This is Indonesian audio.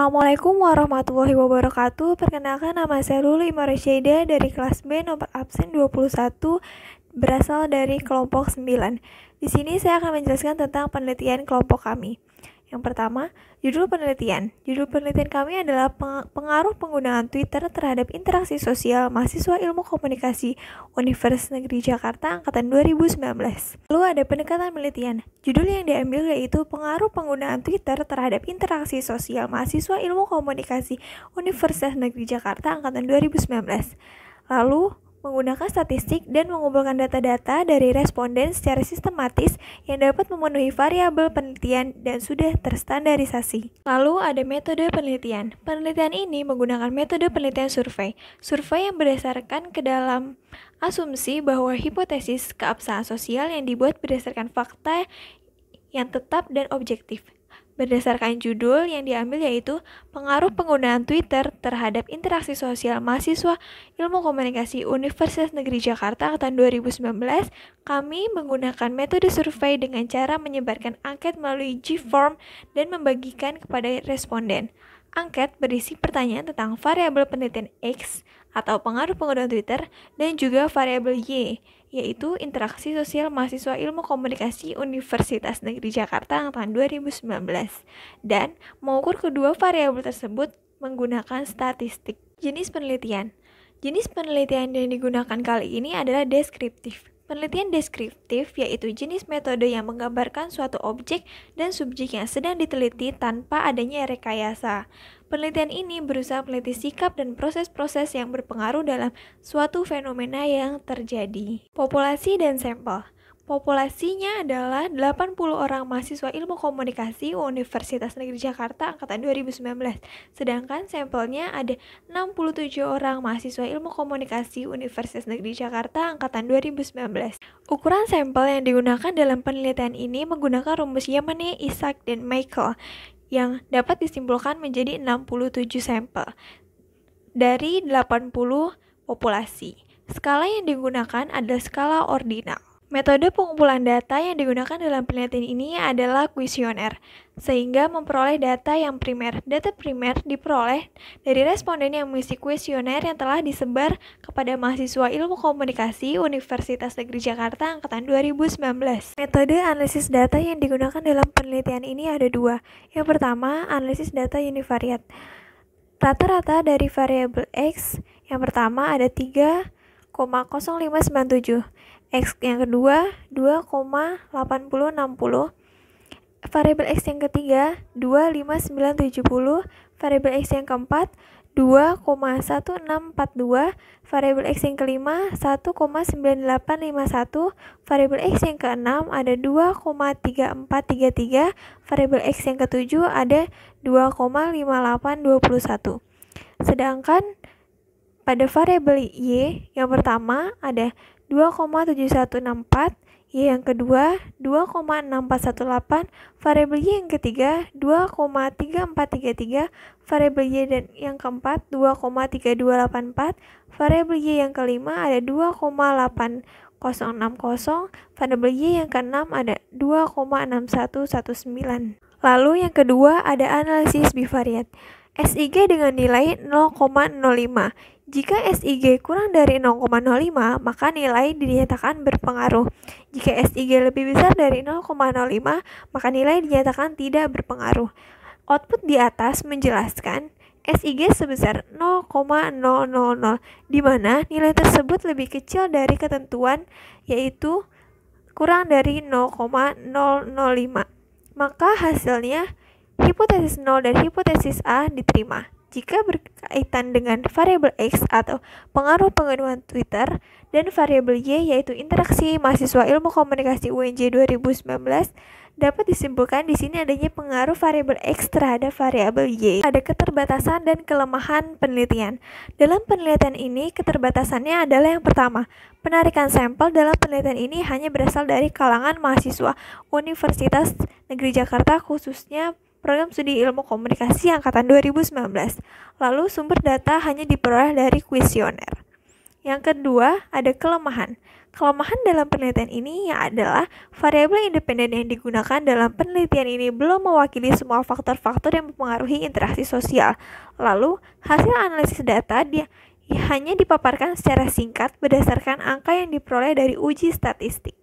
Assalamualaikum warahmatullahi wabarakatuh. Perkenalkan nama saya Lulu Imarashida dari kelas B nomor absen 21 berasal dari kelompok 9. Di sini saya akan menjelaskan tentang penelitian kelompok kami. Yang pertama, judul penelitian. Judul penelitian kami adalah pengaruh penggunaan Twitter terhadap interaksi sosial mahasiswa ilmu komunikasi Universitas Negeri Jakarta angkatan 2019. Lalu ada pendekatan penelitian. Judul yang diambil yaitu pengaruh penggunaan Twitter terhadap interaksi sosial mahasiswa ilmu komunikasi Universitas Negeri Jakarta angkatan 2019. Lalu, menggunakan statistik dan mengumpulkan data-data dari responden secara sistematis yang dapat memenuhi variabel penelitian dan sudah terstandarisasi. Lalu ada metode penelitian. Penelitian ini menggunakan metode penelitian survei. Survei yang berdasarkan ke dalam asumsi bahwa hipotesis keabsahan sosial yang dibuat berdasarkan fakta yang tetap dan objektif berdasarkan judul yang diambil yaitu Pengaruh Penggunaan Twitter Terhadap Interaksi Sosial Mahasiswa Ilmu Komunikasi Universitas Negeri Jakarta angkatan 2019, kami menggunakan metode survei dengan cara menyebarkan angket melalui G-Form dan membagikan kepada responden. Angket berisi pertanyaan tentang variabel penelitian X atau pengaruh penggunaan Twitter dan juga variabel Y, yaitu interaksi sosial mahasiswa ilmu komunikasi Universitas Negeri Jakarta angkatan 2019 dan mengukur kedua variabel tersebut menggunakan statistik. Jenis penelitian Jenis penelitian yang digunakan kali ini adalah deskriptif. Penelitian deskriptif yaitu jenis metode yang menggambarkan suatu objek dan subjek yang sedang diteliti tanpa adanya rekayasa. Penelitian ini berusaha meneliti sikap dan proses-proses yang berpengaruh dalam suatu fenomena yang terjadi. Populasi dan sampel Populasinya adalah 80 orang mahasiswa ilmu komunikasi Universitas Negeri Jakarta angkatan 2019. Sedangkan sampelnya ada 67 orang mahasiswa ilmu komunikasi Universitas Negeri Jakarta angkatan 2019. Ukuran sampel yang digunakan dalam penelitian ini menggunakan rumus Yamane, Isaac, dan Michael yang dapat disimpulkan menjadi 67 sampel dari 80 populasi. Skala yang digunakan adalah skala ordinal. Metode pengumpulan data yang digunakan dalam penelitian ini adalah kuesioner, sehingga memperoleh data yang primer. Data primer diperoleh dari responden yang mengisi kuesioner yang telah disebar kepada mahasiswa ilmu komunikasi Universitas Negeri Jakarta angkatan 2019. Metode analisis data yang digunakan dalam penelitian ini ada dua. Yang pertama, analisis data univariat. Rata-rata dari variabel X yang pertama ada 3,0597 X yang kedua 2,8060 variabel X yang ketiga 25970 variabel X yang keempat 2,1642 variabel X yang kelima 1,9851 variabel X yang keenam ada 2,3433 variabel X yang ketujuh ada 2,5821 sedangkan pada variabel Y yang pertama ada 2,7164, Y yang kedua 2,6418, variabel Y yang ketiga 2,3433, variabel Y dan yang keempat 2,3284, variabel Y yang kelima ada 2,8060, variabel Y yang keenam ada 2,6119. Lalu yang kedua ada analisis bivariat. SIG dengan nilai 0,05. Jika SIG kurang dari 0,05, maka nilai dinyatakan berpengaruh. Jika SIG lebih besar dari 0,05, maka nilai dinyatakan tidak berpengaruh. Output di atas menjelaskan SIG sebesar 0,000, di mana nilai tersebut lebih kecil dari ketentuan, yaitu kurang dari 0,005. Maka hasilnya hipotesis 0 dan hipotesis A diterima. Jika berkaitan dengan variabel X atau pengaruh penggunaan Twitter dan variabel Y yaitu interaksi mahasiswa ilmu komunikasi UNJ 2019 dapat disimpulkan di sini adanya pengaruh variabel X terhadap variabel Y. Ada keterbatasan dan kelemahan penelitian. Dalam penelitian ini, keterbatasannya adalah yang pertama, penarikan sampel dalam penelitian ini hanya berasal dari kalangan mahasiswa Universitas Negeri Jakarta khususnya program studi ilmu komunikasi angkatan 2019. Lalu sumber data hanya diperoleh dari kuesioner. Yang kedua, ada kelemahan. Kelemahan dalam penelitian ini adalah variabel independen yang digunakan dalam penelitian ini belum mewakili semua faktor-faktor yang mempengaruhi interaksi sosial. Lalu, hasil analisis data dia hanya dipaparkan secara singkat berdasarkan angka yang diperoleh dari uji statistik.